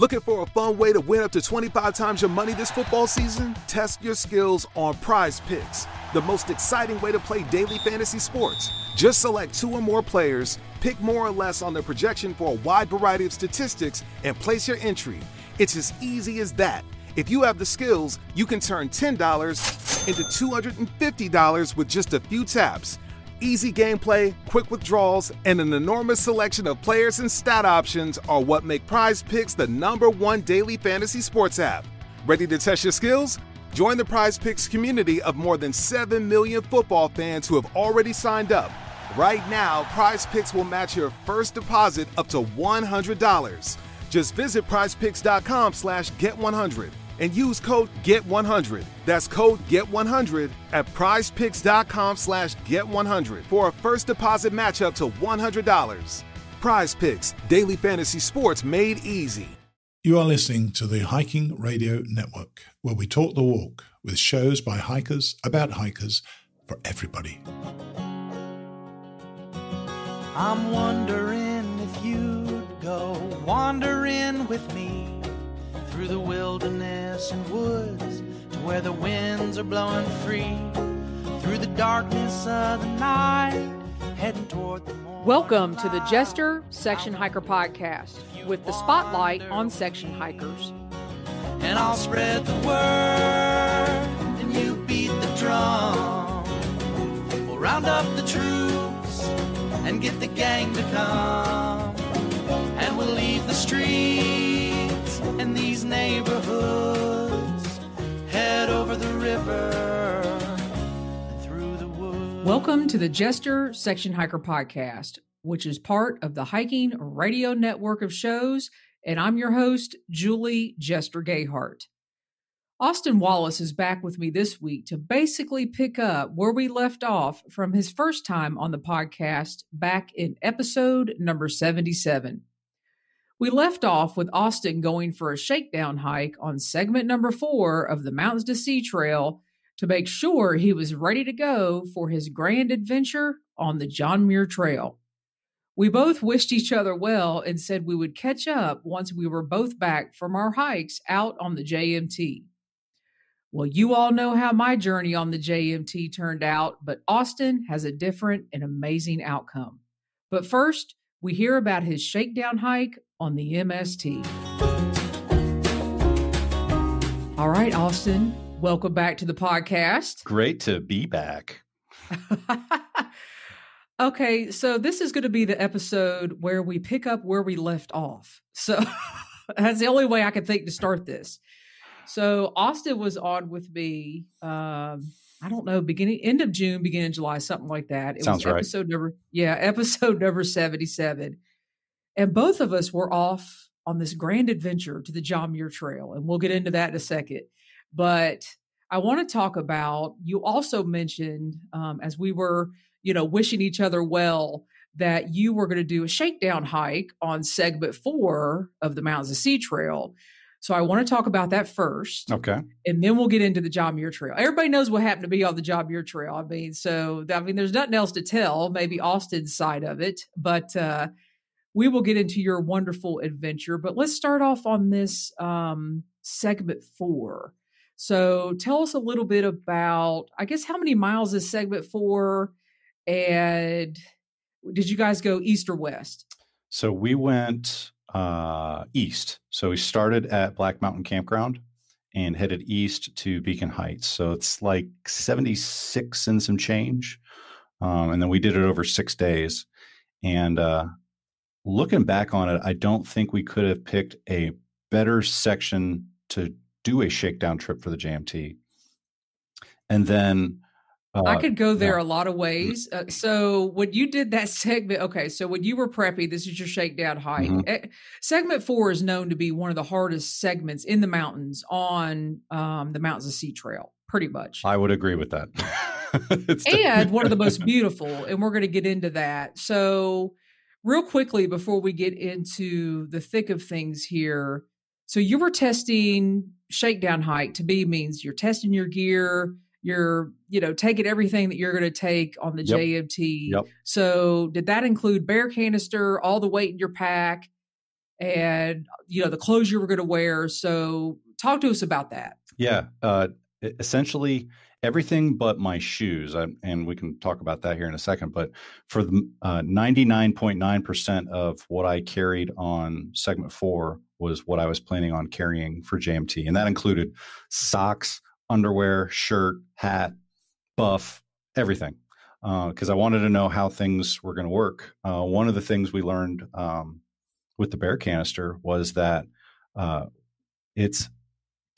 Looking for a fun way to win up to 25 times your money this football season? Test your skills on prize picks, the most exciting way to play daily fantasy sports. Just select two or more players, pick more or less on their projection for a wide variety of statistics, and place your entry. It's as easy as that. If you have the skills, you can turn $10 into $250 with just a few taps. Easy gameplay, quick withdrawals, and an enormous selection of players and stat options are what make Prize Picks the number one daily fantasy sports app. Ready to test your skills? Join the Prize Picks community of more than 7 million football fans who have already signed up. Right now, Prize Picks will match your first deposit up to $100. Just visit prizepicks.com slash get100 and use code GET100. That's code GET100 at prizepicks.com slash GET100 for a first deposit match up to $100. Prize Picks, daily fantasy sports made easy. You are listening to the Hiking Radio Network, where we talk the walk with shows by hikers about hikers for everybody. I'm wondering if you'd go wandering with me through the wilderness and woods to where the winds are blowing free. Through the darkness of the night heading toward the morning Welcome to the Jester Section Hiker Podcast with the spotlight on section hikers. and I'll spread the word and you beat the drum. We'll round up the troops and get the gang to come neighborhoods head over the river through the woods Welcome to the Jester Section Hiker Podcast, which is part of the Hiking Radio Network of shows, and I'm your host, Julie Jester Gayheart. Austin Wallis is back with me this week to basically pick up where we left off from his first time on the podcast back in episode number 77. We left off with Austin going for a shakedown hike on segment number four of the Mountains to Sea Trail to make sure he was ready to go for his grand adventure on the John Muir Trail. We both wished each other well and said we would catch up once we were both back from our hikes out on the JMT. Well, you all know how my journey on the JMT turned out, but Austin has a different and amazing outcome. But first, we hear about his shakedown hike on the MST. All right, Austin, welcome back to the podcast. Great to be back. okay, so this is going to be the episode where we pick up where we left off. So that's the only way I could think to start this. So Austin was on with me. Um, I don't know, beginning end of June, beginning of July, something like that. It Sounds was right. episode number yeah, episode number seventy seven, and both of us were off on this grand adventure to the John Muir Trail, and we'll get into that in a second. But I want to talk about. You also mentioned um, as we were, you know, wishing each other well that you were going to do a shakedown hike on segment four of the Mountains to Sea Trail. So I want to talk about that first, Okay. and then we'll get into the John Muir Trail. Everybody knows what happened to be on the John Muir Trail. I mean, so I mean, there's nothing else to tell. Maybe Austin's side of it, but uh, we will get into your wonderful adventure. But let's start off on this um, segment four. So tell us a little bit about, I guess, how many miles is segment four, and did you guys go east or west? So we went uh, east. So we started at Black Mountain Campground and headed east to Beacon Heights. So it's like 76 and some change. Um, and then we did it over six days. And uh, looking back on it, I don't think we could have picked a better section to do a shakedown trip for the JMT. And then uh, I could go there yeah. a lot of ways. Uh, so when you did that segment, okay, so when you were preppy, this is your shakedown hike. Mhm. Eh, segment four is known to be one of the hardest segments in the mountains on um, the Mountains to Sea Trail, pretty much. I would agree with that. And one of the most beautiful, and we're going to get into that. So, real quickly before we get into the thick of things here, so you were testing shakedown hike. To be means you're testing your gear. You're, you know, taking everything that you're going to take on the Yep. JMT. Yep. So, did that include bear canister, all the weight in your pack? and you know the clothes you were going to wear. So talk to us about that. Yeah, uh, essentially everything but my shoes, I, and we can talk about that here in a second. But for the uh, ninety nine point nine percent of what I carried on segment four was what I was planning on carrying for JMT, and that included socks, underwear, shirt, hat, buff, everything because uh, I wanted to know how things were going to work. Uh, one of the things we learned um, with the bear canister was that uh, it's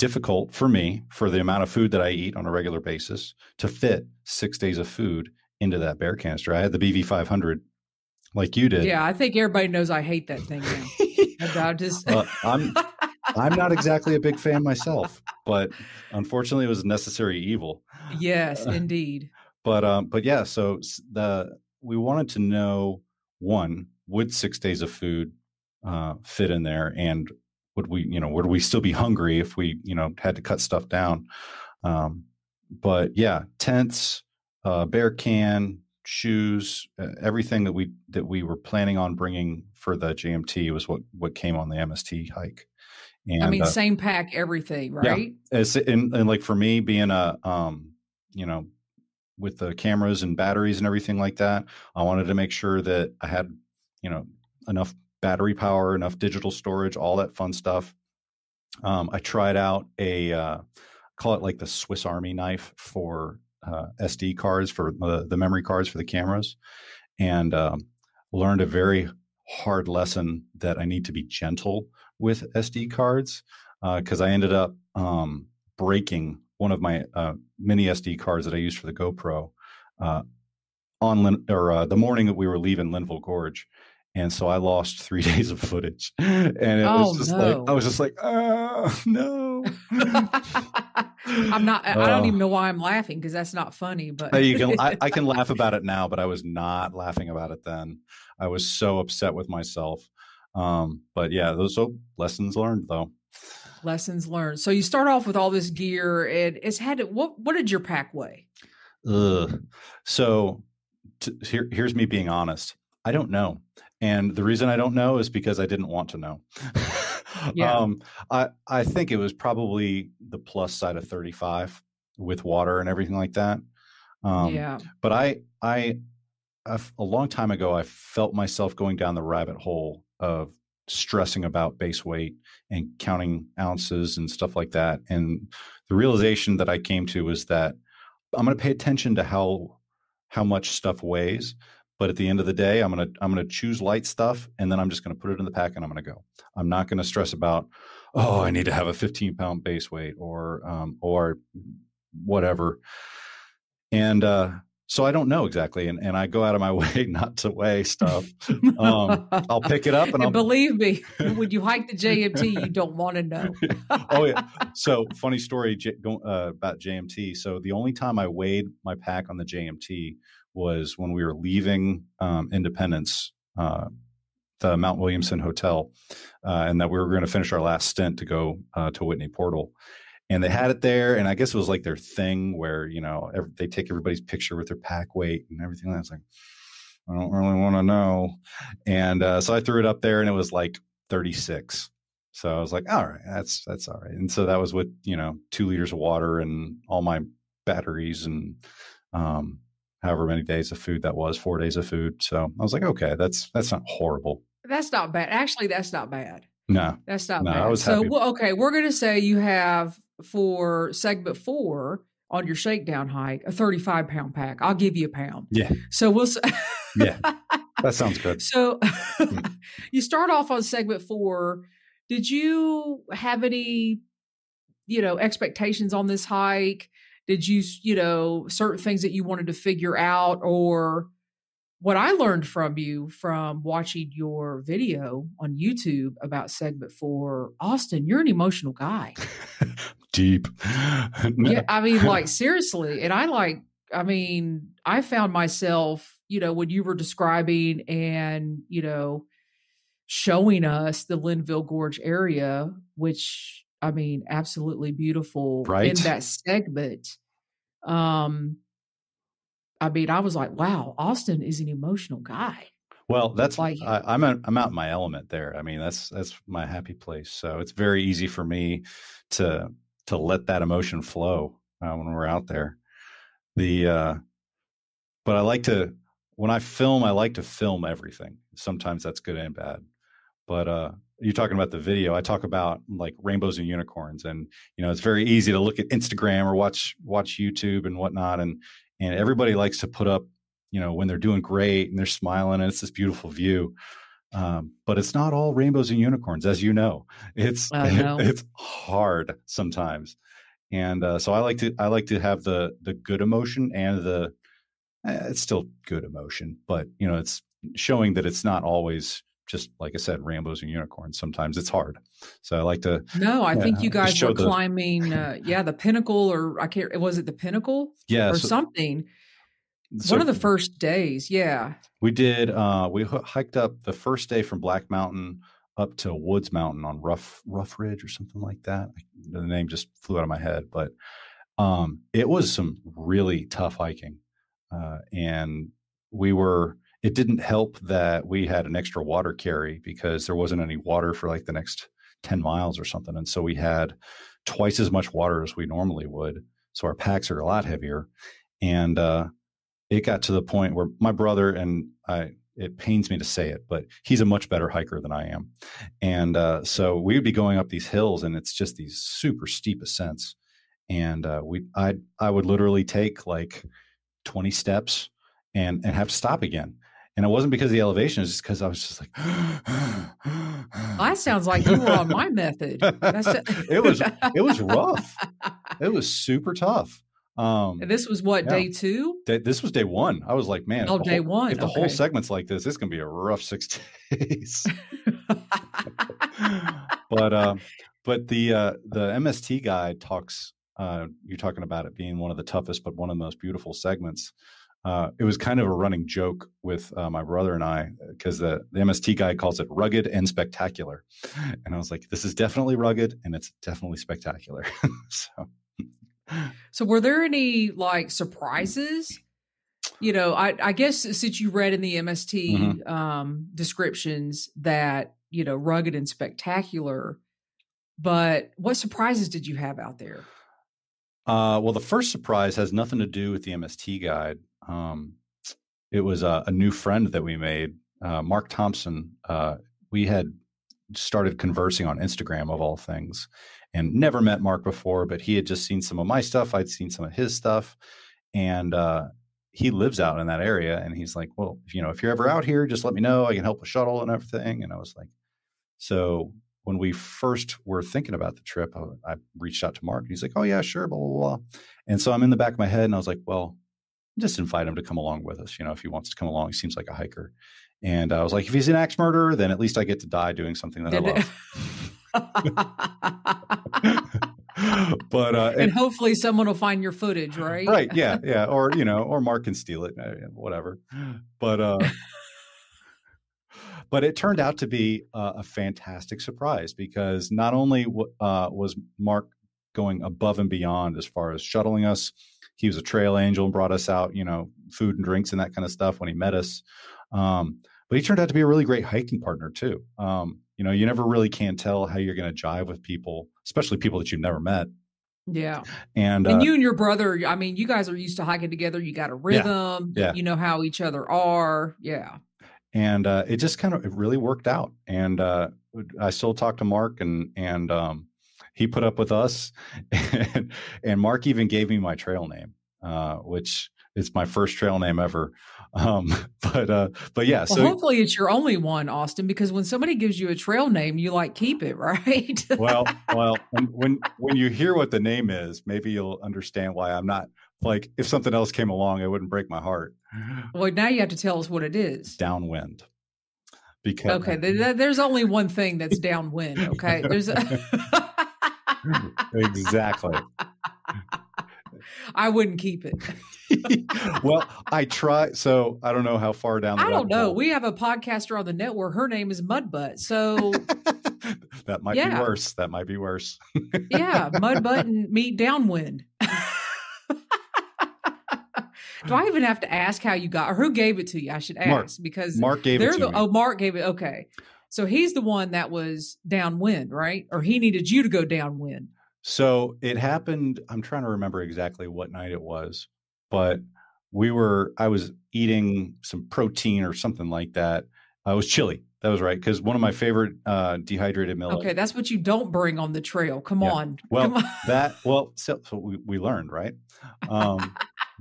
difficult for me, for the amount of food that I eat on a regular basis, to fit six days of food into that bear canister. I had the BV 500 like you did. Yeah, I think everybody knows I hate that thing now. I just. I'm. I'm not exactly a big fan myself, but unfortunately, it was a necessary evil. Yes, indeed. But um, but yeah, so the we wanted to know one would six days of food uh, fit in there, and would we you know would we still be hungry if we you know had to cut stuff down? Um, but yeah, tents, uh, bear can, shoes, uh, everything that we that we were planning on bringing for the JMT was what what came on the MST hike. And, I mean, uh, same pack, everything, right? Yeah. And, and like for me, being a um, you know with the cameras and batteries and everything like that. I wanted to make sure that I had, you know, enough battery power, enough digital storage, all that fun stuff. Um, I tried out a uh, call it like the Swiss Army knife for uh, SD cards for the, the memory cards for the cameras, and um, learned a very hard lesson that I need to be gentle with SD cards because uh, I ended up um, breaking one of my uh, mini SD cards that I used for the GoPro uh, on Lin- or uh, the morning that we were leaving Linville Gorge, and so I lost three days of footage, and it oh, was just no. like I was just like, oh no. I'm not. I don't even know why I'm laughing because that's not funny. But you can, I, I can laugh about it now, but I was not laughing about it then. I was so upset with myself. Um, but yeah, those are lessons learned, though. Lessons learned. So you start off with all this gear, and it's had to, what? What did your pack weigh? Ugh. So t- here, here's me being honest. I don't know, and the reason I don't know is because I didn't want to know. yeah. Um, I I think it was probably the plus side of 35 with water and everything like that. Um, yeah. But I I a long time ago I felt myself going down the rabbit hole of stressing about base weight and counting ounces and stuff like that. And the realization that I came to was that I'm going to pay attention to how how much stuff weighs, but at the end of the day, I'm going to I'm going to choose light stuff and then I'm just going to put it in the pack and I'm going to go. I'm not going to stress about oh I need to have a 15 pound base weight or um, or whatever. And uh, so I don't know exactly, and, and I go out of my way not to weigh stuff. Um, I'll pick it up, and, and I'll believe me, when you hike the JMT, you don't want to know. oh yeah. So funny story uh, about JMT. So the only time I weighed my pack on the JMT was when we were leaving um, Independence, uh, the Mount Williamson Hotel, uh, and that we were going to finish our last stint to go uh, to Whitney Portal. And they had it there and i guess it was like their thing where you know every, they take everybody's picture with their pack weight and everything that's like i don't really want to know. And uh, so i threw it up there and it was like 36 so i was like all right that's that's all right. And so that was with you know two liters of water and all my batteries and um, however many days of food that was four days of food so i was like okay that's that's not horrible that's not bad actually that's not bad no, that's not no, bad. I was so happy. well, okay, we're going to say you have for segment four on your shakedown hike a 35 pound pack. I'll give you a pound. Yeah. So we'll. yeah, that sounds good. So hmm. you start off on segment four. Did you have any, you know, expectations on this hike? Did you, you know, certain things that you wanted to figure out or what I learned from you from watching your video on YouTube about segment four, Austin, you're an emotional guy. Deep. yeah, I mean, like seriously. And I like, I mean, I found myself, you know, when you were describing and, you know, showing us the Linville Gorge area, which I mean, absolutely beautiful right. in that segment. Um, I mean, I was like, wow, Austin is an emotional guy. Well, that's Like- I, I'm a, I'm out in my element there. I mean, that's that's my happy place. So it's very easy for me to to let that emotion flow uh, when we're out there. The uh, but I like to when I film, I like to film everything. Sometimes that's good and bad. But uh, you're talking about the video. I talk about like rainbows and unicorns, and you know, it's very easy to look at Instagram or watch watch YouTube and whatnot, and and everybody likes to put up you know when they're doing great and they're smiling and it's this beautiful view um, but it's not all rainbows and unicorns as you know it's know. it's hard sometimes and uh, so i like to i like to have the the good emotion and the eh, it's still good emotion but you know it's showing that it's not always just like i said rainbows and unicorns sometimes it's hard so i like to No, I think you guys were the- climbing. Uh, yeah, the pinnacle, or I can't. Was it the pinnacle yeah or so- something? so One of the first days. Yeah. We did. Uh, we hiked up the first day from Black Mountain up to Woods Mountain on Rough Rough Ridge or something like that. The name just flew out of my head, but um, it was some really tough hiking, uh, and we were. It didn't help that we had an extra water carry because there wasn't any water for like the next ten miles or something, and so we had twice as much water as we normally would. So our packs are a lot heavier, and uh, it got to the point where my brother and I, it pains me to say it, but he's a much better hiker than I am. And uh, so we would be going up these hills and it's just these super steep ascents. And uh, we, I, I would literally take like 20 steps and, and have to stop again. And it wasn't because of the elevation, it's just because I was just like, That sounds like you were on my method. It was, it was rough. It was super tough. Um, And this was what Yeah. day two? Day- this was day one. I was like, man, if Oh, the day whole- one, If the whole segment's like this, it's gonna be a rough six days. but uh, but the uh, the MST guide talks. Uh, you're talking about it being one of the toughest, but one of the most beautiful segments. Uh, it was kind of a running joke with uh, my brother and I because the, the MST guy calls it rugged and spectacular, and I was like, "This is definitely rugged and it's definitely spectacular." so So were there any like surprises? You know, I, I guess since you read in the MST Mm-hmm. um, descriptions that you know rugged and spectacular, but what surprises did you have out there? Uh, well, the first surprise has nothing to do with the MST guide. Um, it was a, a new friend that we made, uh, Mark Thompson. Uh, we had started conversing on Instagram of all things, and never met Mark before, but he had just seen some of my stuff. I'd seen some of his stuff, and uh, he lives out in that area. And he's like, "Well, if, you know, if you're ever out here, just let me know. I can help with shuttle and everything." And I was like, "So." When we first were thinking about the trip, I, I reached out to Mark and he's like, Oh, yeah, sure, blah, blah, blah. And so I'm in the back of my head and I was like, Well, just invite him to come along with us. You know, if he wants to come along, he seems like a hiker. And I was like, if he's an axe murderer, then at least I get to die doing something that I love. but uh, and hopefully someone will find your footage, right? right, yeah, yeah, or you know, or Mark can steal it, uh, whatever. But uh, but it turned out to be uh, a fantastic surprise because not only w- uh, was Mark going above and beyond as far as shuttling us, he was a trail angel and brought us out, you know, food and drinks and that kind of stuff when he met us. Um, but he turned out to be a really great hiking partner too. Um, you know, you never really can tell how you're going to jive with people, especially people that you've never met. Yeah. And, And uh, you and your brother, I mean, you guys are used to hiking together. You got a rhythm. yeah. You know how each other are. Yeah. and uh, it just kind of it really worked out. And uh, I still talk to Mark, and and um, he put up with us, and, and Mark even gave me my trail name, uh, which is my first trail name ever. Um, but uh, but yeah, Well, so hopefully it's your only one, Austin, because when somebody gives you a trail name, you like keep it, right? well, well, when, when you hear what the name is, maybe you'll understand why I'm not like if something else came along, it wouldn't break my heart. well, now you have to tell us what it is. Downwind, because Okay, th- th- there's only one thing that's downwind. Okay, there's. A exactly. I wouldn't keep it. well, I try. So I don't know how far down. The I don't know. hole- We have a podcaster on the network. Her name is Mudbutt. So that might be worse. That might be worse. yeah, Mudbutt and meet Downwind. Do I even have to ask how you got or who gave it to you? I should ask Mark. because Mark gave it to the me. oh Mark gave it okay. So he's the one that was downwind, right? Or he needed you to go downwind. So it happened. I'm trying to remember exactly what night it was, but we were. I was eating some protein or something like that. I was chili. That was right because one of my favorite uh, dehydrated milk. Okay, that's what you don't bring on the trail. Come Yeah. on. Well, Come on. that well, so, so we, we learned right. Um,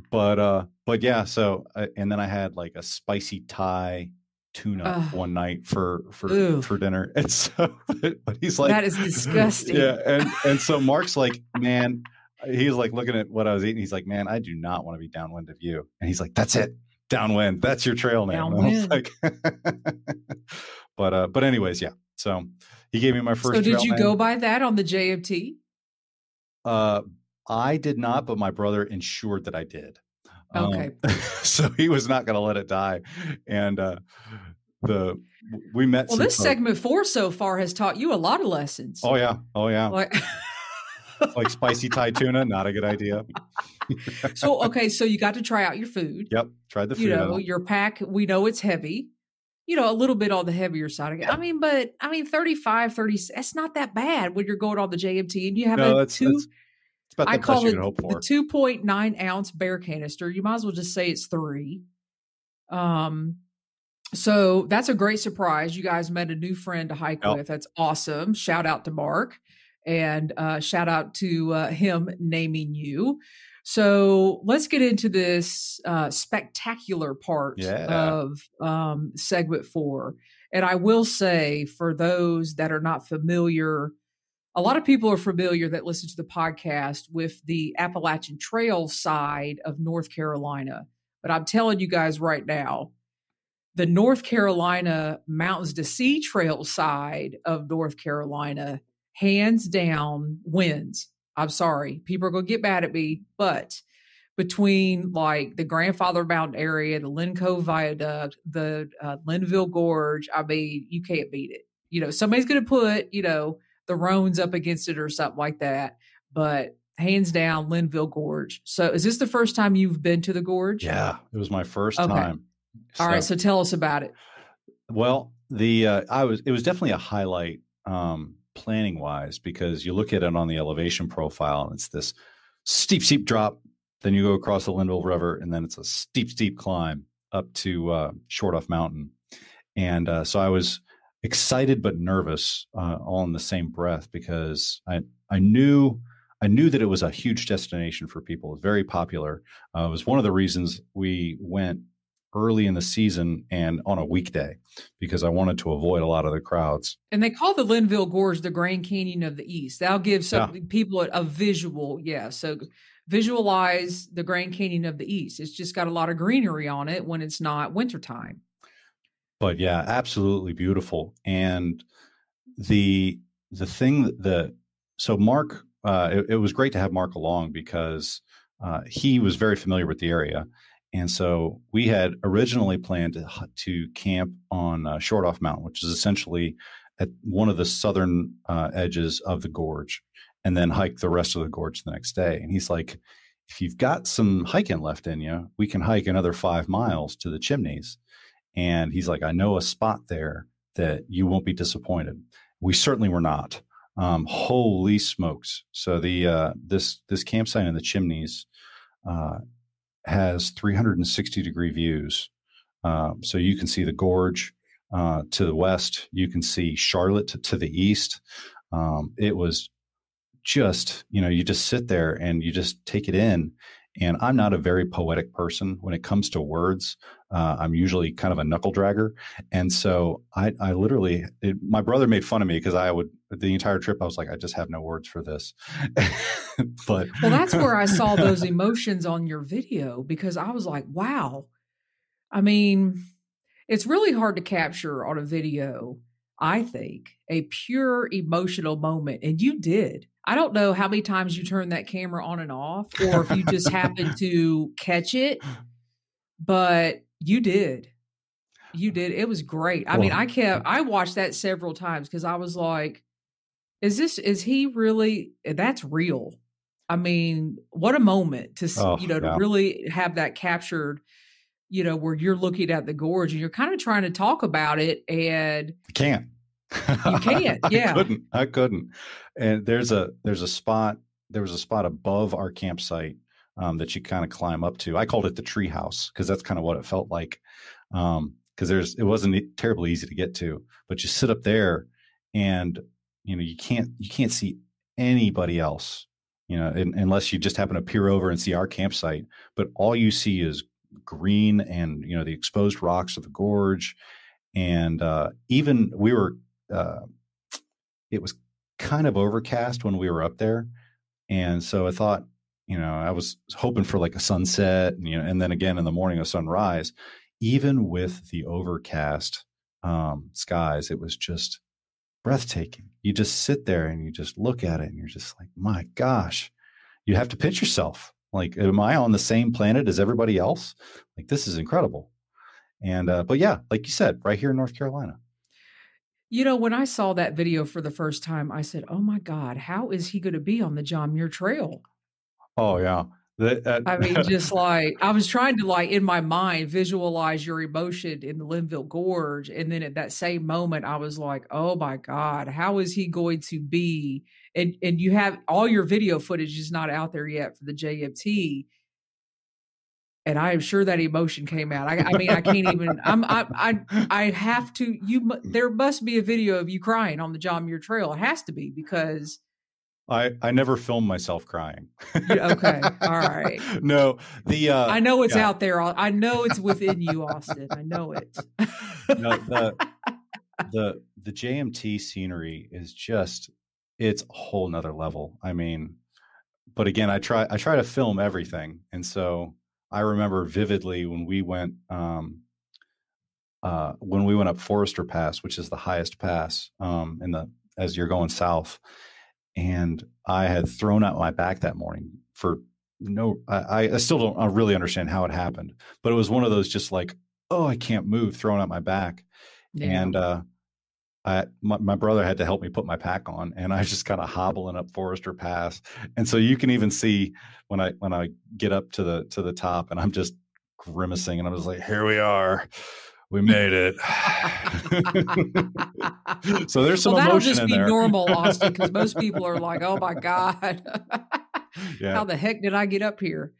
but uh, but yeah. So uh, and then I had like a spicy Thai tuna Ugh. one night for for Ooh. for dinner. And so, but he's like, that is disgusting. yeah, and and so Mark's like, man, he's like looking at what I was eating. He's like, man, I do not want to be downwind of you. And he's like, that's it, downwind. That's your trail name. And I was Downwind. like, but uh, but anyways, yeah. So he gave me my first. So did you name. go by that on the JMT? Uh, I did not, but my brother ensured that I did. Um, Okay. so he was not going to let it die, and uh, the we met. Well, this folk- segment four so far has taught you a lot of lessons. Oh yeah, oh yeah. Like, like spicy Thai tuna, not a good idea. so okay, so you got to try out your food. Yep, tried the food. you know, out. your pack, we know it's heavy. You know, a little bit on the heavier side. I mean, but I mean, 35, 30, that's not that bad when you're going on the JMT and you have no, a that's, two, that's it's about the I call it can hope the 2.9 ounce bear canister. You might as well just say it's three. Um, so that's a great surprise. You guys met a new friend to hike with. That's awesome. Shout out to Mark and uh, shout out to uh, him naming you. So let's get into this uh, spectacular part Yeah. of um, segment four. And I will say, for those that are not familiar, a lot of people are familiar that listen to the podcast with the Appalachian Trail side of North Carolina. But I'm telling you guys right now, the North Carolina Mountains to Sea Trail side of North Carolina, hands down, wins. I'm sorry. People are going to get mad at me, but between like the Grandfather Mountain area, the Linn Cove Viaduct, the uh, Linville Gorge, I mean, you can't beat it. You know, somebody's going to put, you know, the Roans up against it or something like that. But hands down, Linville Gorge. So is this the first time you've been to the gorge? Yeah, it was my first Okay. time. All right. So tell us about it. Well, the uh, I was it was definitely a highlight um, planning wise because you look at it on the elevation profile and it's this steep, steep drop. Then you go across the Linville River and then it's a steep, steep climb up to uh, Shortoff Mountain. And uh, so I was excited but nervous uh, all in the same breath because I I knew I knew that it was a huge destination for people. It was very popular. Uh, it was one of the reasons we went early in the season and on a weekday because I wanted to avoid a lot of the crowds. And they call the Linville Gorge the Grand Canyon of the East. That'll give some people a, a visual. Yeah. So visualize the Grand Canyon of the East. It's just got a lot of greenery on it when it's not wintertime. But yeah, absolutely beautiful. And the the thing that the so Mark, uh, it, it was great to have Mark along because uh, he was very familiar with the area. And so we had originally planned to, to camp on uh, Shortoff Mountain, which is essentially at one of the southern uh, edges of the gorge, and then hike the rest of the gorge the next day. And he's like, if you've got some hiking left in you, we can hike another five miles to the chimneys. And he's like, I know a spot there that you won't be disappointed. We certainly were not. Um, holy smokes! So the uh, this this campsite in the chimneys uh, has 360 degree views. Um, so you can see the gorge uh, to the west. You can see Charlotte to, to the east. Um, it was just, you know, you just sit there and you just take it in. And I'm not a very poetic person when it comes to words. Uh, I'm usually kind of a knuckle dragger. And so I, I literally, it, my brother made fun of me because I would, the entire trip, I was like, I just have no words for this. but Well, that's where I saw those emotions on your video because I was like, wow. I mean, it's really hard to capture on a video, I think, a pure emotional moment. And you did. I don't know how many times you turn that camera on and off or if you just happened to catch it, but you did. You did. It was great. I mean, I kept, I watched that several times because I was like, is this, is he really, eh, that's real. I mean, what a moment to Oh, you know to really have that captured. You know, where you're looking at the gorge and you're kind of trying to talk about it, and can't. You can't, I yeah. couldn't. I couldn't. And there's a there's a spot. There was a spot above our campsite um, that you kind of climb up to. I called it the tree house because that's kind of what it felt like. Um, because there's it wasn't terribly easy to get to, but you sit up there and you know you can't you can't see anybody else. You know, un unless you just happen to peer over and see our campsite, but all you see is green and you know the exposed rocks of the gorge and uh, even we were uh, it was kind of overcast when we were up there and so i thought you know i was hoping for like a sunset and, you know and then again in the morning a sunrise. Even with the overcast um, skies it was just breathtaking. You just sit there and you just look at it and you're just like my gosh you have to pitch yourself. Like am i on the same planet as everybody else? Like this is incredible. And uh, but yeah like you said right here in north carolina you know when I saw that video for the first time, I said, "Oh my God, how is he going to be on the John Muir Trail?" oh yeah The- uh, I mean, just like I was trying to like in my mind visualize your emotion in the Linville Gorge, and then at that same moment, I was like, "Oh my God, how is he going to be?" And and you have all your video footage is not out there yet for the JMT, and I am sure that emotion came out. I, I mean, I can't even. I'm I I I have to. You there must be a video of you crying on the John Muir Trail. It has to be because I I never filmed myself crying. okay, all right. no, the uh, I know it's yeah. out there. I know it's within you, Austin. I know it. no, the the the JMT scenery is just it's a whole nother level. I mean, but again, I try I try to film everything, and so I remember vividly when we went um, uh, when we went up Forester Pass, which is the highest pass um, in the as you're going south, and I had thrown out my back that morning for no. I, I still don't uh, really understand how it happened, but it was one of those just like oh I can't move, throwing out my back, Yeah. and uh, I my, my brother had to help me put my pack on, and I was just kind of hobbling up Forester Pass, and so you can even see when I when I get up to the to the top, and I'm just grimacing, and I was like, "Here we are, we made it." so there's some well, that'll just be there. normal, Austin, because most people are like, "Oh my god, yeah, how the heck did I get up here?"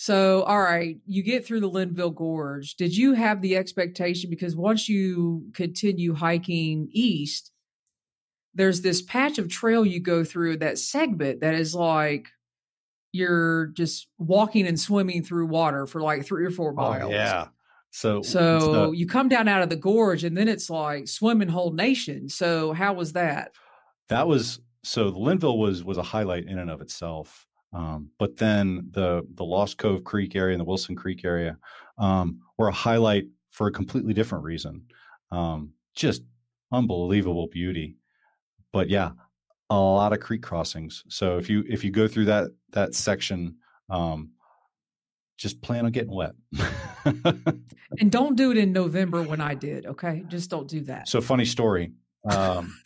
So, all right, you get through the Linville Gorge. Did you have the expectation? Because once you continue hiking east, there's this patch of trail you go through that segment that is like you're just walking and swimming through water for like three or four oh, miles. yeah. So So the- you come down out of the gorge and then it's like swimming whole nation. So how was that? that was so the Linville was was a highlight in and of itself. Um, but then the the Lost Cove Creek area and the Wilson Creek area um, were a highlight for a completely different reason. Um, just unbelievable beauty. But yeah, a lot of creek crossings. So if you if you go through that that section, um, just plan on getting wet. And don't do it in November when I did. Okay. Just don't do that. So funny story. Um,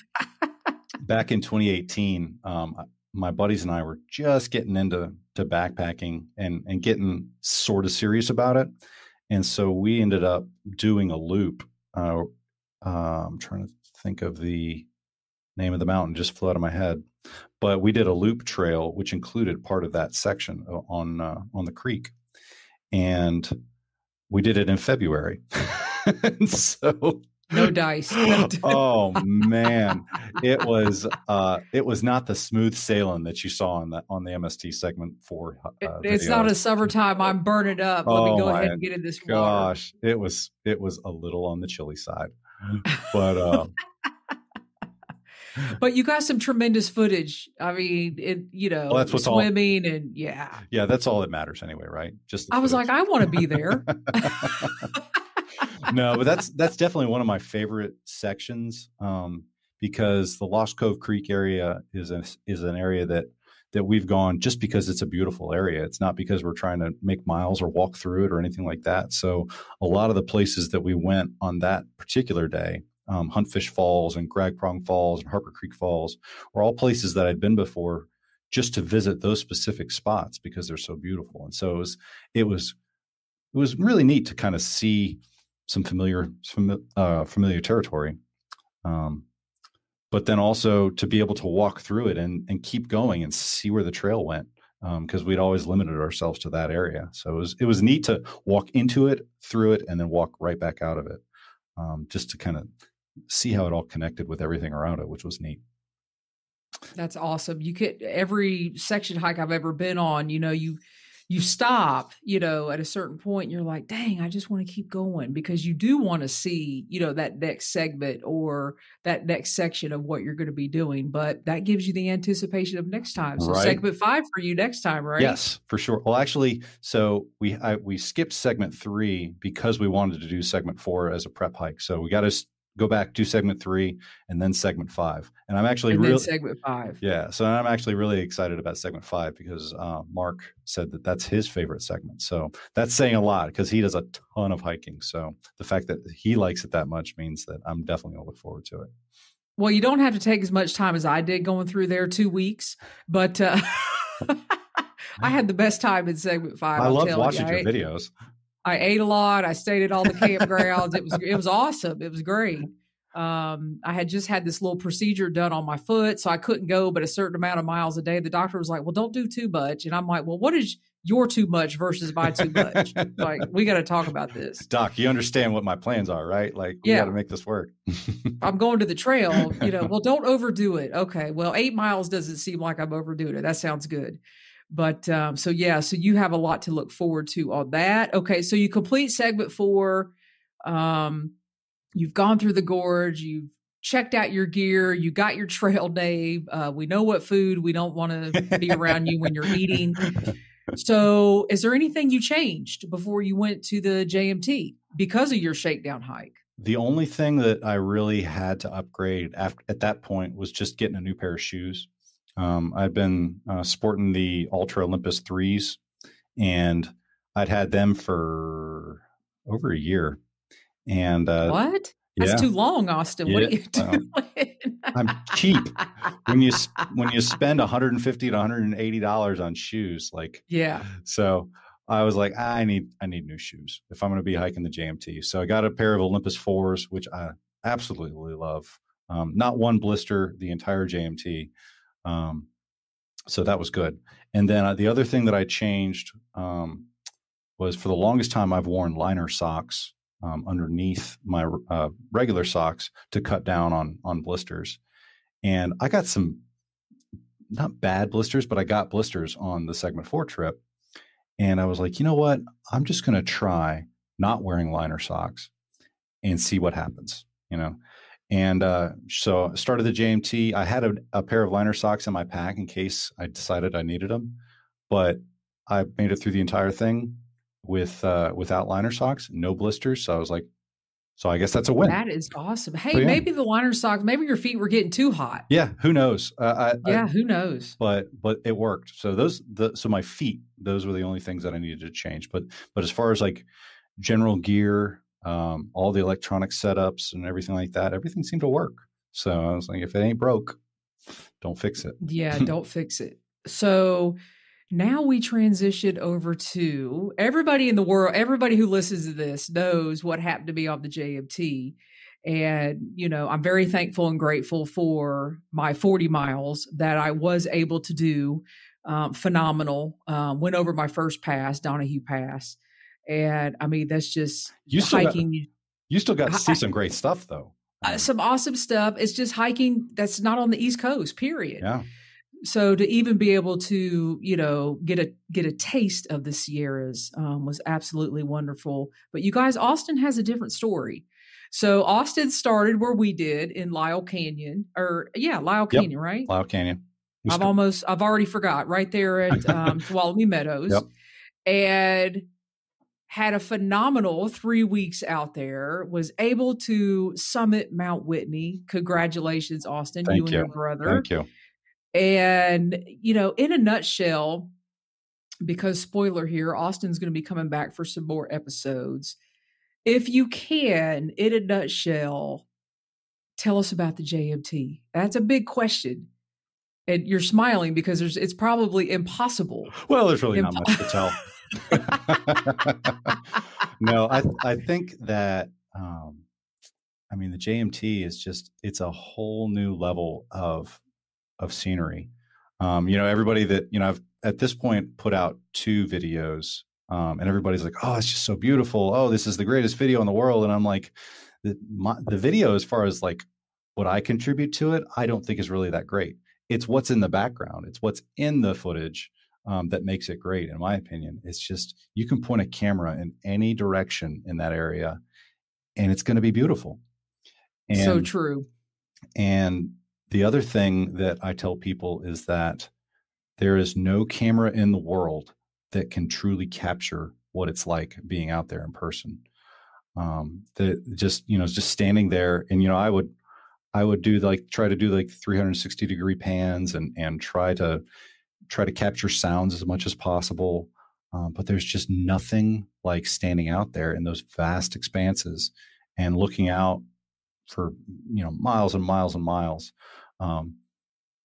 back in 2018, um, my buddies and I were just getting into to backpacking and and getting sort of serious about it, and so we ended up doing a loop. Uh, uh, I'm trying to think of the name of the mountain; just flew out of my head. But we did a loop trail, which included part of that section on uh, on the creek, and we did it in February. so no dice. oh man it was uh it was not the smooth sailing that you saw on the on the mst segment four uh, It- it's not a summertime. I'm burning up. Let Oh me go ahead and get in this water. gosh it was it was a little on the chilly side but uh But you got some tremendous footage. I mean, it, you know, Well, that's what's all- swimming and yeah. yeah that's all that matters anyway right just I was footage. like, I want to be there. no, but that's that's definitely one of my favorite sections um, because the Lost Cove Creek area is a, is an area that that we've gone just because it's a beautiful area. It's not because we're trying to make miles or walk through it or anything like that. So a lot of the places that we went on that particular day, um, Huntfish Falls and Gragg Prong Falls and Harper Creek Falls, were all places that I'd been before, just to visit those specific spots because they're so beautiful. And so it was it was it was really neat to kind of see some familiar uh, familiar territory. Um, but then also to be able to walk through it and, and keep going and see where the trail went because um, we'd always limited ourselves to that area. So it was it was neat to walk into it, through it, and then walk right back out of it, um, just to kind of see how it all connected with everything around it, which was neat. That's awesome. You could every section hike I've ever been on, you know, you you stop, you know, at a certain point, you're like, dang, I just want to keep going because you do want to see, you know, that next segment or that next section of what you're going to be doing. But that gives you the anticipation of next time. So right. segment five for you next time, right? Yes, for sure. Well, actually, so we I, we skipped segment three because we wanted to do segment four as a prep hike. So we got to go back do segment three and then segment five and i'm actually really segment five. Yeah so i'm actually really excited about segment five because uh, mark said that that's his favorite segment so that's saying a lot because he does a ton of hiking so the fact that he likes it that much means that i'm definitely going to look forward to it. Well you don't have to take as much time as i did going through there two weeks but uh, i had the best time in segment five i love watching you, your videos I ate a lot. I stayed at all the campgrounds. it was it was awesome. It was great. Um, I had just had this little procedure done on my foot, so I couldn't go but a certain amount of miles a day. The doctor was like, "Well, don't do too much," and I'm like, "Well, what is your too much versus my too much? like, we got to talk about this." Doc, you understand what my plans are, right? Like, we yeah. got to make this work. I'm going to the trail. You know, well, don't overdo it. Okay, well, eight miles doesn't seem like I'm overdoing it. That sounds good. But um, so yeah, so you have a lot to look forward to on that. Okay, so you complete segment four. Um, you've gone through the gorge. You've checked out your gear. You got your trail day. Uh, we know what food we don't want to be around you when you're eating. So, is there anything you changed before you went to the JMT because of your shakedown hike? The only thing that I really had to upgrade after, at that point was just getting a new pair of shoes. Um, I'd been uh, sporting the Altra Olympus threes, and I'd had them for over a year. And uh, what? That's yeah. too long, Austin. Yeah. What are you doing? I'm cheap. When you when you spend 150 to 180 dollars on shoes, like yeah. So I was like, I need I need new shoes if I'm going to be hiking the JMT. So I got a pair of Olympus fours, which I absolutely love. Um, not one blister the entire JMT. Um, so that was good. And then uh, the other thing that I changed um, was for the longest time I've worn liner socks um, underneath my uh, regular socks to cut down on on blisters. And I got some not bad blisters, but I got blisters on the segment four trip. And I was like, you know what? I'm just going to try not wearing liner socks and see what happens. You know, and uh, so I started the JMT. I had a, a, pair of liner socks in my pack in case I decided I needed them, but I made it through the entire thing with uh, without liner socks, no blisters. So I was like, so I guess that's a win. That is awesome. Hey, yeah. maybe the liner socks, maybe your feet were getting too hot. Yeah, who knows? Uh, I, yeah, I, who knows? But but it worked. So those the so my feet, those were the only things that I needed to change. But but as far as like general gear, um, all the electronic setups and everything like that, everything seemed to work. So I was like, if it ain't broke, don't fix it. Yeah, don't fix it. So now we transition over to everybody in the world, everybody who listens to this knows what happened to me on the JMT. And, you know, I'm very thankful and grateful for my 40 miles that I was able to do. Um, phenomenal. Um, went over my first pass, Donahue Pass. And I mean, that's just you still hiking. Got, you still got to see some great stuff, though. Uh, some awesome stuff. It's just hiking that's not on the East Coast, period. Yeah. So to even be able to, you know, get a get a taste of the Sierras um, was absolutely wonderful. But you guys, Austin has a different story. So Austin started where we did in Lyell Canyon, or yeah, Canyon, yep. right? Lyell Canyon. I've almost, I've already forgot. Right there at um, Tuolumne Meadows, yep. and had a phenomenal three weeks out there, was able to summit Mount Whitney. Congratulations, Austin, Thank you, you and your brother. Thank you. And, you know, in a nutshell, because spoiler here, Austin's going to be coming back for some more episodes. If you can, in a nutshell, tell us about the JMT. That's a big question. And you're smiling because there's it's probably impossible. Well, there's really Impo- not much to tell. no, I I think that um, I mean the JMT is just it's a whole new level of of scenery. Um, you know, everybody that you know I've at this point put out two videos, um, and everybody's like, "Oh, it's just so beautiful! Oh, this is the greatest video in the world!" And I'm like, the my, the video as far as like what I contribute to it, I don't think is really that great. It's what's in the background. It's what's in the footage um, that makes it great, in my opinion. It's just you can point a camera in any direction in that area, and it's going to be beautiful. And, so true. And the other thing that I tell people is that there is no camera in the world that can truly capture what it's like being out there in person. Um, that just you know just standing there, and you know I would I would do like try to do like 360 degree pans and and try to try to capture sounds as much as possible. Um, but there's just nothing like standing out there in those vast expanses and looking out for you know miles and miles and miles. Um,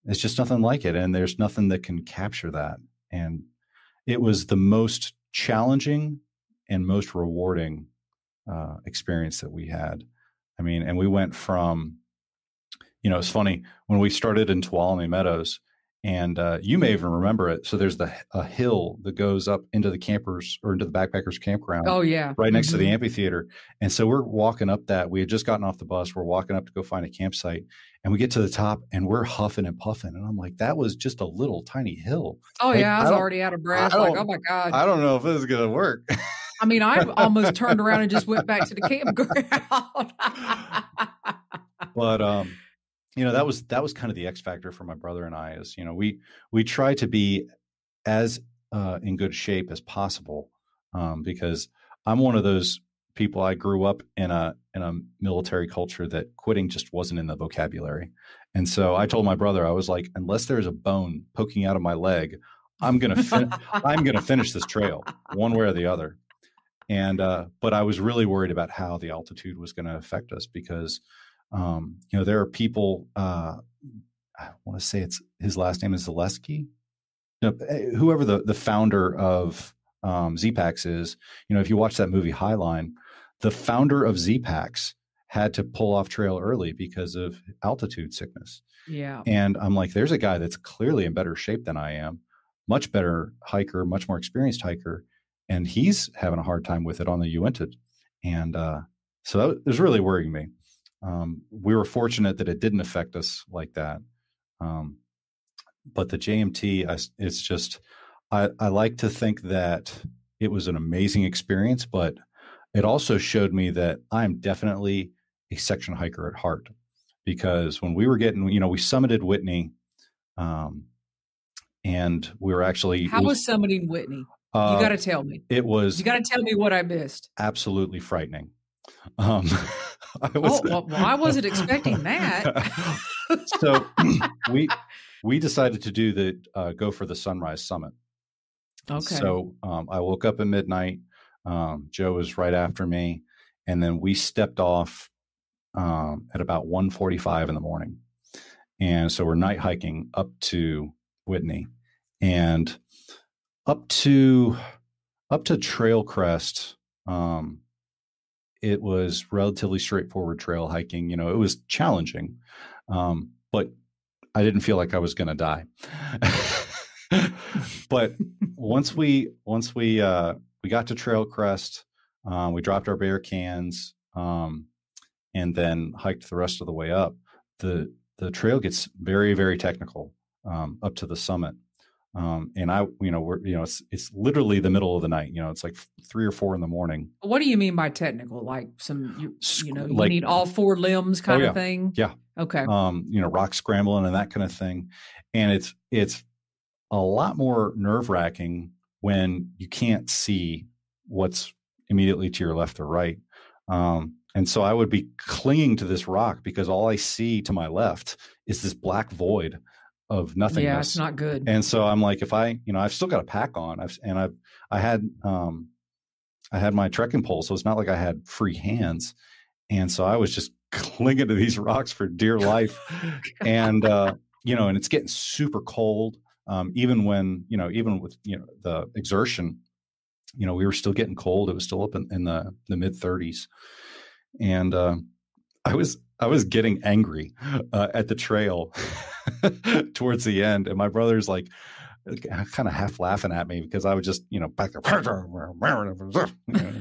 it's just nothing like it, and there's nothing that can capture that. And it was the most challenging and most rewarding uh, experience that we had. I mean, and we went from, you know, it's funny when we started in Tuolumne Meadows, and uh, you may even remember it. So there's the a hill that goes up into the campers or into the backpackers campground. Oh yeah, right next to the Mhm. amphitheater. And so we're walking up that. We had just gotten off the bus. We're walking up to go find a campsite, and we get to the top, and we're huffing and puffing. And I'm like, that was just a little tiny hill. Oh Like, yeah, I I was don't- already out of breath. I Like, don't- oh my god. I don't know if this is gonna work. I mean, I almost turned around and just went back to the campground. but um you know that was that was kind of the x factor for my brother and i is you know we we try to be as uh, in good shape as possible um, because i'm one of those people i grew up in a in a military culture that quitting just wasn't in the vocabulary. And so i told my brother i was like unless there's a bone poking out of my leg i'm gonna fin- i'm gonna finish this trail one way or the other. And uh, but i was really worried about how the altitude was going to affect us because um, you know, there are people. Uh, I want to say it's his last name is Zaleski. You know, eh, whoever the the founder of um, Zpacks is. You know, if you watch that movie Highline, the founder of Zpacks had to pull off trail early because of altitude sickness. yeah. And I'm like, there's a guy that's clearly in better shape than I am, much better hiker, much more experienced hiker, and he's having a hard time with it on the Uinta. And uh, so that was really worrying me. Um, we were fortunate that it didn't affect us like that. Um, but the JMT, I it's just, I, I like to think that it was an amazing experience, but it also showed me that I'm definitely a section hiker at heart because when we were getting, you know, we summited Whitney, um, and we were actually How was summiting Whitney? uh, You got to tell me. it was You got to tell me what I missed. absolutely frightening. Um, I Oh, was, well, well, I wasn't expecting that. so we we decided to do the uh, go for the sunrise summit. Okay. So um, I woke up at midnight. Um, Joe was right after me, and then we stepped off um, at about 1.45 in the morning. And so we're night hiking up to Whitney, and up to up to Trail Crest. Um, it was relatively straightforward trail hiking. You know, it was challenging, um, but I didn't feel like I was going to die. but once we once we uh, we got to Trail Crest, um, we dropped our bear cans, um, and then hiked the rest of the way up. the The trail gets very very technical um, up to the summit. Um, and I, you know, we're, you know, it's it's literally the middle of the night. You know, it's like three or four in the morning. what do you mean by technical? Like some, you, you know, you Like- need all four limbs kind yeah. of thing? Yeah. Okay. um, you know, rock scrambling and that kind of thing. And it's it's a lot more nerve wracking when you can't see what's immediately to your left or right. Um, and so I would be clinging to this rock because all I see to my left is this black void of nothingness. yeah, it's not good. And so I'm like, if I, you know, I've still got a pack on, I've, and I've, I had, um, I had my trekking pole, so it's not like I had free hands, and so I was just clinging to these rocks for dear life, and uh, you know, and it's getting super cold. Um, even when you know, even with you know the exertion, you know, we were still getting cold. It was still up in, in the the mid 30s, and uh, I was I was getting angry uh, at the trail towards the end, and my brother's like kind of half laughing at me because I was just you know back there,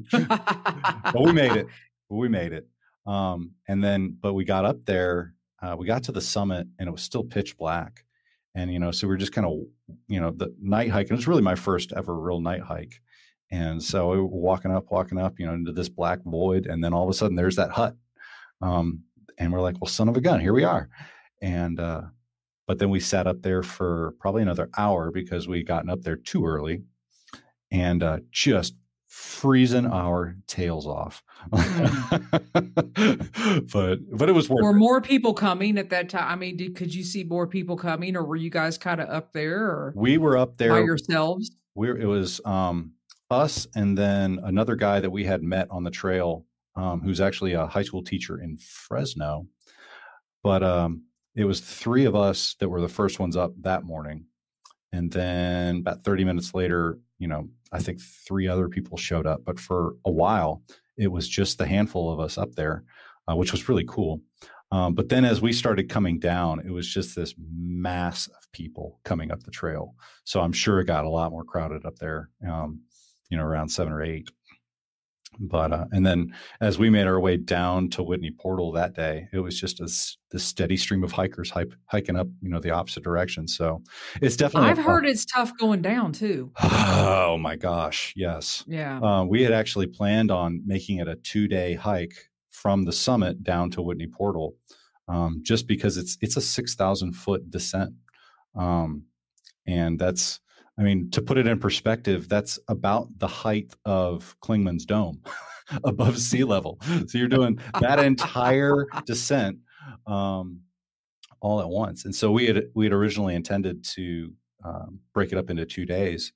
but we made it. We made it. Um, and then, but we got up there. Uh, we got to the summit, and it was still pitch black. And you know, so we are just kind of you know the night hike. And it was really my first ever real night hike. And so we were walking up, walking up, you know, into this black void, and then all of a sudden there's that hut. Um, and we're like, well, son of a gun, here we are. And uh, but then we sat up there for probably another hour because we gotten up there too early, and uh, just freezing our tails off. Mm. but but it was worth Were it. more people coming at that time? I mean, did could you see more people coming, or were you guys kind of up there, or We were up there by yourselves? we it was um, us and then another guy that we had met on the trail um, who's actually a high school teacher in Fresno. But um, it was three of us that were the first ones up that morning. And then about 30 minutes later, you know, I think three other people showed up. But for a while, it was just the handful of us up there, uh, which was really cool. Um, but then as we started coming down, it was just this mass of people coming up the trail. So I'm sure it got a lot more crowded up there, um, you know, around seven or eight. But uh, and then as we made our way down to Whitney Portal that day, it was just a this steady stream of hikers hike, hiking up, you know, the opposite direction. So it's definitely. I've heard it's tough going down too. Oh my gosh, yes. Yeah. Uh, we had actually planned on making it a two day hike from the summit down to Whitney Portal, um, just because it's it's a six thousand foot descent, um, and that's I mean to put it in perspective, that's about the height of Clingman's Dome above sea level. So you're doing that entire descent um, all at once, and so we had we had originally intended to um, break it up into two days.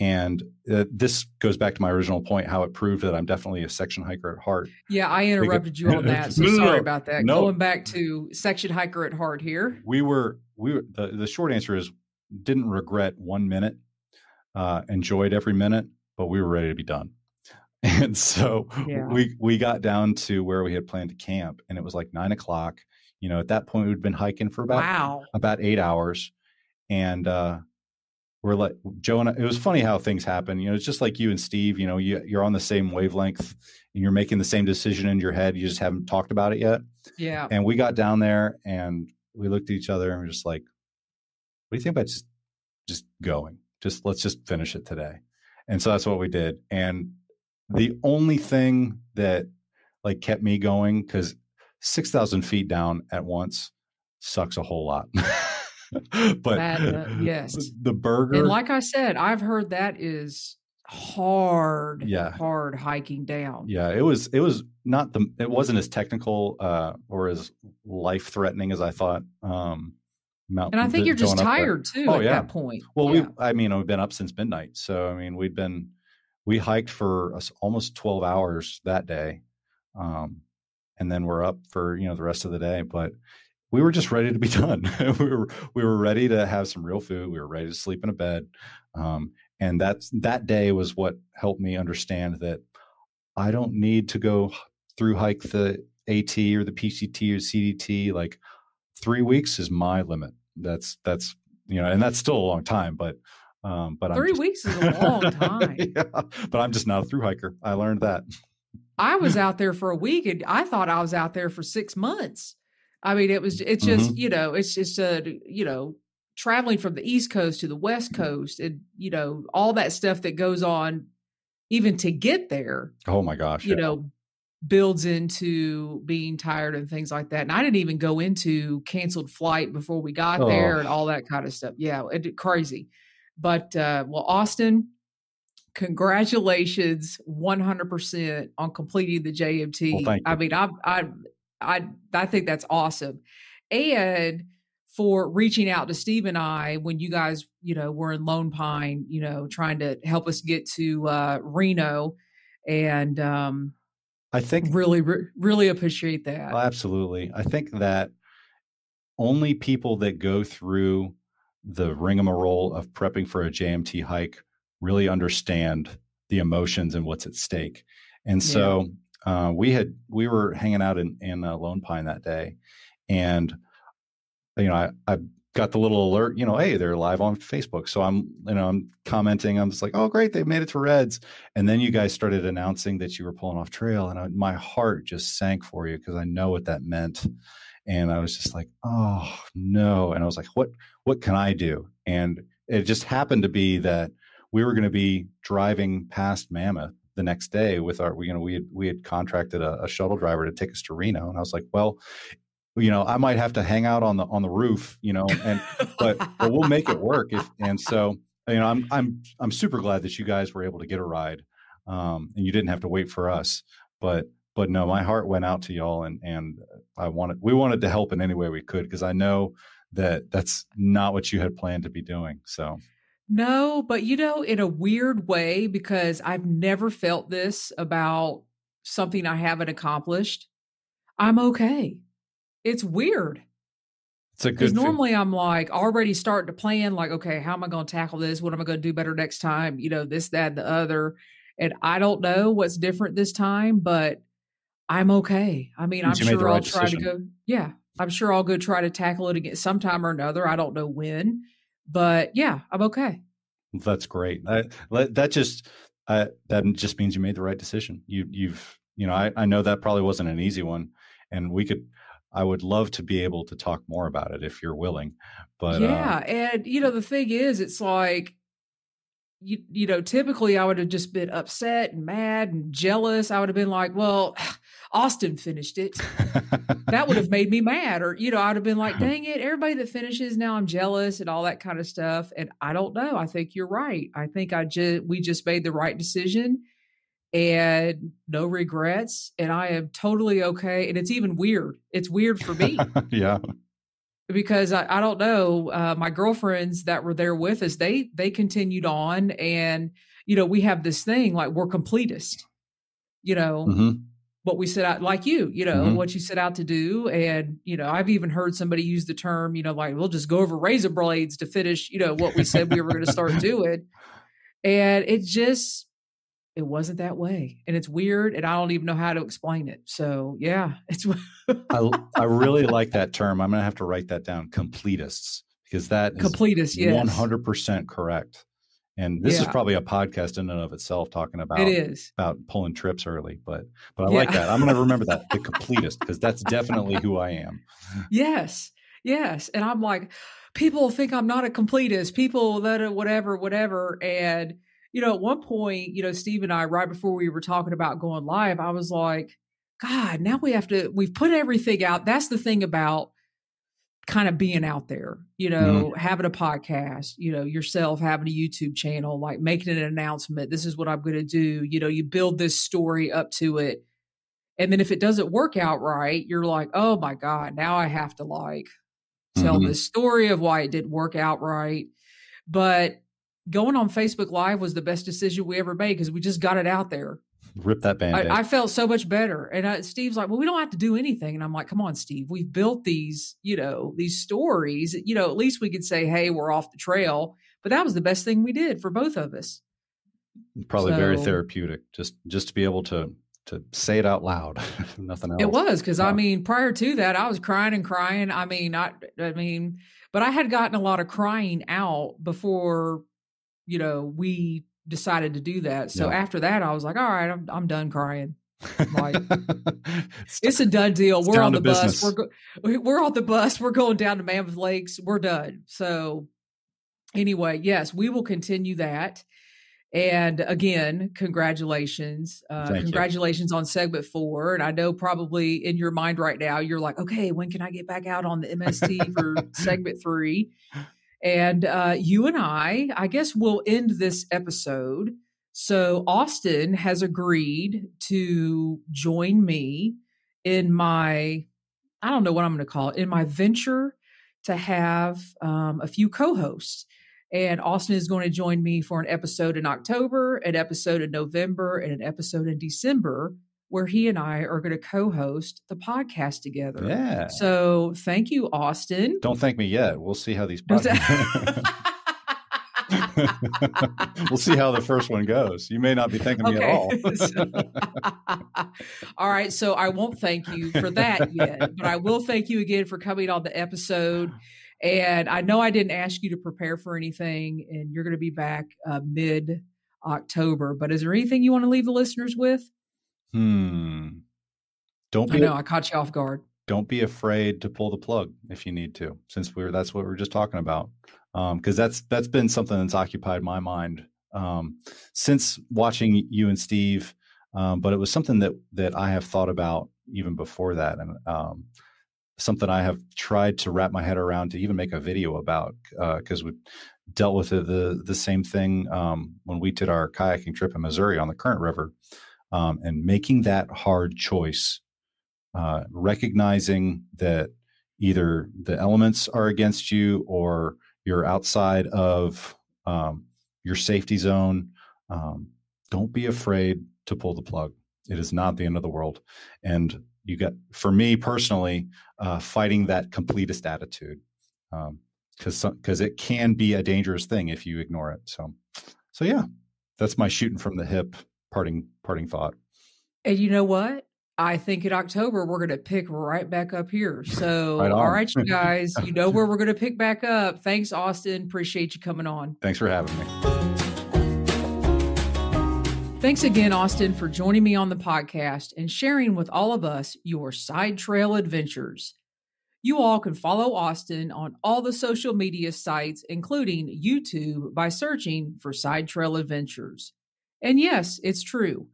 And uh, this goes back to my original point, how it proved that I'm definitely a section hiker at heart. Yeah, I interrupted you on that. So No, sorry about that. No. Going back to section hiker at heart here. We were, we were, the, the short answer is didn't regret one minute, uh, enjoyed every minute, but we were ready to be done. And so Yeah. we, we got down to where we had planned to camp and it was like nine o'clock. You know, at that point we'd been hiking for about Wow. about eight hours. And uh, we're like, Joe and I, it was funny how things happen. You know, it's just like you and Steve, you know, you, you're on the same wavelength and you're making the same decision in your head. You just haven't talked about it yet. Yeah. And we got down there and we looked at each other and we're just like, what do you think about just, just going? Just let's just finish it today. And so that's what we did. And the only thing that like kept me going, because 6,000 feet down at once sucks a whole lot. but That, uh, yes. the burger. And like I said, I've heard that is hard, Yeah. hard hiking down. yeah, it was, it was not the, it wasn't as technical uh, or as life threatening as I thought. Um, Mount, And I think you're just up there. tired too Oh, at yeah. that point. Well, yeah. we, I mean, we've been up since midnight. So, I mean, we'd been, we hiked for almost 12 hours that day. Um, and then we're up for, you know, the rest of the day. But we were just ready to be done. we were, we were ready to have some real food. We were ready to sleep in a bed. Um, and that's, that day was what helped me understand that I don't need to go through hike the AT or the PCT or CDT. Like three weeks is my limit. That's, that's, you know, and that's still a long time, but, um, but I'm Three just- weeks is a long time. yeah, but I'm just not a through hiker. I learned that. I was out there for a week and I thought I was out there for six months. I mean, it was, it's just, Mm-hmm. you know, it's just, a you know, traveling from the East Coast to the West Coast and, you know, all that stuff that goes on even to get there, Oh my gosh. you yeah. know, builds into being tired and things like that. And I didn't even go into canceled flight before we got there Oh. and all that kind of stuff. Yeah, it, crazy. But, uh, well, Austin, congratulations 100% on completing the JMT. Well, I mean, I, I, I, I think that's awesome. And for reaching out to Steve and I when you guys, you know, were in Lone Pine, you know, trying to help us get to uh, Reno and um, I think really, re- really appreciate that. Well, absolutely. I think that only people that go through the rigmarole of prepping for a JMT hike really understand the emotions and what's at stake. And so uh, we had we were hanging out in in uh, Lone Pine that day, and you know I, I got the little alert, you know, hey, they're live on Facebook. So I'm, you know, I'm commenting. I'm just like, oh, great, they made it to Reds. And then you guys started announcing that you were pulling off trail, and I, my heart just sank for you because I know what that meant. And I was just like, oh no. And I was like, what, what can I do? And it just happened to be that we were going to be driving past Mammoth the next day with our, you know, we had we had contracted a, a, shuttle driver to take us to Reno, and I was like, well, you know, I might have to hang out on the on the roof, you know, and but but we'll make it work. If, and so, you know, I'm I'm I'm super glad that you guys were able to get a ride, um, and you didn't have to wait for us. But but no, my heart went out to y'all, and and I wanted we wanted to help in any way we could because I know that that's not what you had planned to be doing. So. No, but you know, in a weird way, because I've never felt this about something I haven't accomplished, I'm okay. It's weird. It's a good because normally I'm like already starting to plan, like, okay, how am I going to tackle this? What am I going to do better next time? You know, this, that, the other. And I don't know what's different this time, but I'm okay. I mean, I'm sure I'll try decision. to go. Yeah, I'm sure I'll go try to tackle it again sometime or another. I don't know when, but yeah, I'm okay. That's great. I, that just uh, that just means you made the right decision. You you've you know I, I know that probably wasn't an easy one, and we could I would love to be able to talk more about it if you're willing. But yeah, um, and you know the thing is, it's like you you know typically I would have just been upset and mad and jealous. I would have been like, well. Austin finished it. that would have made me mad. Or, you know, I'd have been like, dang it, everybody that finishes now I'm jealous and all that kind of stuff. And I don't know. I think you're right. I think I just we just made the right decision and no regrets and i am totally okay and it's even weird. It's weird for me. Yeah. Because I, I don't know uh, my girlfriends that were there with us they they continued on and you know we have this thing like we're completist you know? Mm-hmm. what we set out like you you know mm-hmm. what you set out to do and you know i've even heard somebody use the term you know like we'll just go over razor blades to finish you know what we said we were going to start doing. And it just it wasn't that way and it's weird and i don't even know how to explain it so yeah it's I, I really like that term i'm gonna have to write that down completists because that is completists yes 100% correct and this yeah. is probably a podcast in and of itself talking about it is about pulling trips early but but i yeah. like that i'm gonna remember that the completist because that's definitely who i am yes yes and i'm like people think i'm not a completist people that are whatever whatever and you know, at one point, you know, Steve and I, right before we were talking about going live, I was like, God, now we have to, we've put everything out. That's the thing about kind of being out there, you know, mm-hmm. having a podcast, you know, yourself having a YouTube channel, like making an announcement. This is what I'm going to do. You know, you build this story up to it. And then if it doesn't work out right, you're like, oh my God, now I have to like tell mm-hmm. this story of why it didn't work out right. But going on Facebook Live was the best decision we ever made because we just got it out there. Rip that band. I, I, felt so much better. And I, Steve's like, well, we don't have to do anything. And I'm like, come on, Steve, we've built these, you know, these stories. You know, at least we could say, hey, we're off the trail. But that was the best thing we did for both of us. Probably so, very therapeutic, just just to be able to to say it out loud. Nothing else. It was because I mean, prior to that, I was crying and crying. I mean, I I mean, but I had gotten a lot of crying out before you know, we decided to do that. So yeah. after that, I was like, all right, I'm, I'm done crying. like it's a done deal. We're on the bus. We're go- we're on the bus. We're going down to Mammoth Lakes. We're done. So anyway, yes, we will continue that. And again, congratulations. Uh, congratulations you. on segment four. And I know probably in your mind right now, you're like, okay, when can I get back out on the MST for segment three? And uh, you and I, I guess we'll end this episode. So Austin has agreed to join me in my, I don't know what I'm going to call it, in my venture to have um, a few co hosts. And Austin is going to join me for an episode in October, an episode in November, and an episode in December where he and I are going to co-host the podcast together. Yeah. So thank you, Austin. Don't thank me yet. We'll see how these. Podcasts- we'll see how the first one goes. You may not be thanking me at all. all right. So I won't thank you for that yet, but I will thank you again for coming on the episode. And I know I didn't ask you to prepare for anything, and you're going to be back uh, mid October. But is there anything you want to leave the listeners with? Hmm. Don't I know I caught you off guard. don't be afraid to pull the plug if you need to, since we're that's what we are just talking about. Because that's that's been something that's occupied my mind um, since watching you and Steve. Um, but it was something that that I have thought about even before that, and um, something I have tried to wrap my head around to even make a video about because we dealt with the, the the same thing um, when we did our kayaking trip in Missouri on the Current River, um, and making that hard choice, uh, recognizing that either the elements are against you or you're outside of um, your safety zone. Um, don't be afraid to pull the plug. It is not the end of the world, and you got for me personally uh, fighting that completist attitude because um, because it can be a dangerous thing if you ignore it. So so yeah, that's my shooting from the hip parting parting thought. And you know what? I think in October we're going to pick right back up here. So Right all right, you guys, you know where we're going to pick back up. Thanks, Austin. Appreciate you coming on. Thanks for having me. Thanks again, Austin, for joining me on the podcast and sharing with all of us your side trail adventures. You all can follow Austin on all the social media sites, including YouTube, by searching for Side Trail Adventures. And yes, it's true.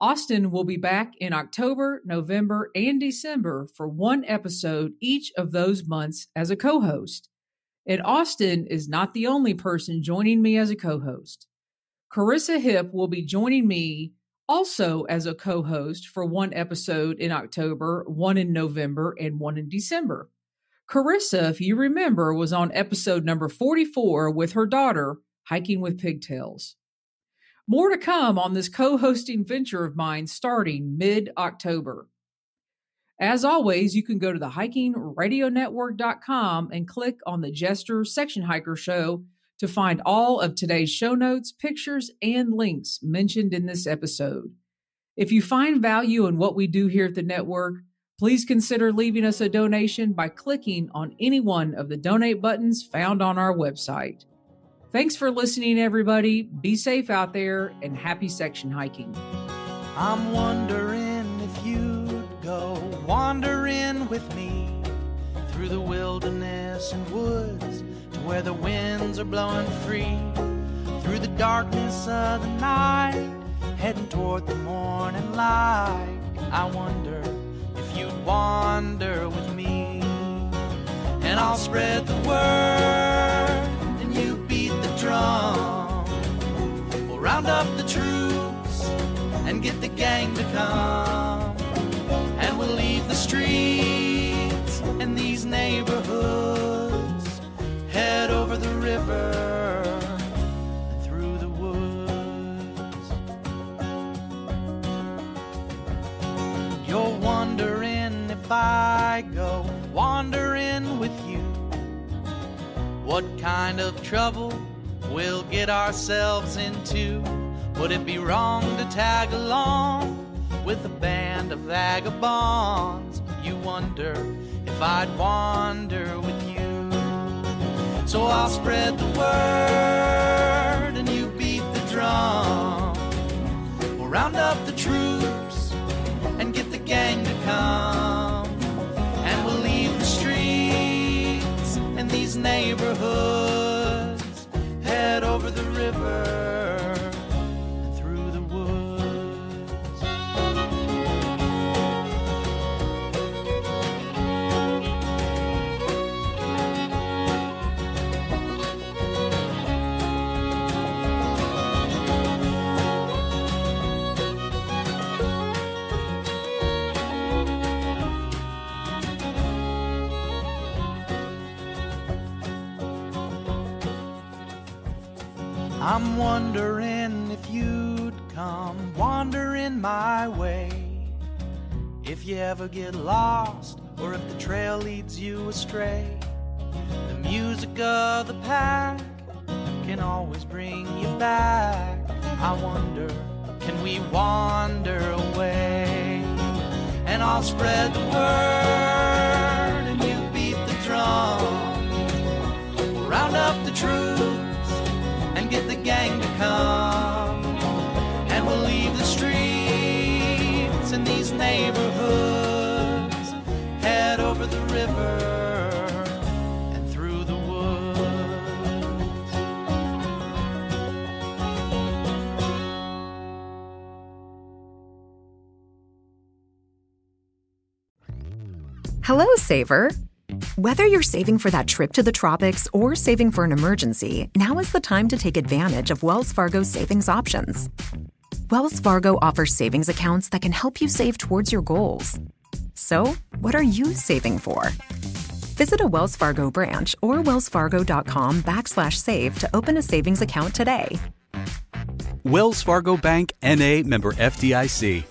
Austin will be back in October, November, and December for one episode each of those months as a co host. And Austin is not the only person joining me as a co host. Carissa Hip will be joining me also as a co host for one episode in October, one in November, and one in December. Carissa, if you remember, was on episode number 44 with her daughter, Hiking with Pigtails. More to come on this co hosting venture of mine starting mid October. As always, you can go to the hikingradionetwork.com and click on the Jester Section Hiker Show to find all of today's show notes, pictures, and links mentioned in this episode. If you find value in what we do here at the network, please consider leaving us a donation by clicking on any one of the donate buttons found on our website. Thanks for listening, everybody. Be safe out there and happy section hiking. I'm wondering if you'd go wandering with me through the wilderness and woods to where the winds are blowing free. Through the darkness of the night, heading toward the morning light. I wonder if you'd wander with me. And I'll spread the word, drum. We'll round up the troops and get the gang to come. And we'll leave the streets and these neighborhoods. Head over the river and through the woods. You're wondering if I go wandering with you. What kind of trouble we'll get ourselves into? Would it be wrong to tag along with a band of vagabonds? You wonder if I'd wander with you. So I'll spread the word and you beat the drum. We'll round up the troops and get the gang to come. And we'll leave the streets and these neighborhoods. Head over the river I'm wondering if you'd come wandering my way If you ever get lost, or if the trail leads you astray, the music of the pack can always bring you back. I wonder, can we wander away? And I'll spread the word, and you beat the drum. Round up the the gang to come. And we'll leave the streets these neighborhoods, head over the river and through the woods. Hello, Saver. Whether you're saving for that trip to the tropics or saving for an emergency, now is the time to take advantage of Wells Fargo's savings options. Wells Fargo offers savings accounts that can help you save towards your goals. So, what are you saving for? Visit a Wells Fargo branch or wellsfargo.com backslash save to open a savings account today. Wells Fargo Bank NA member FDIC.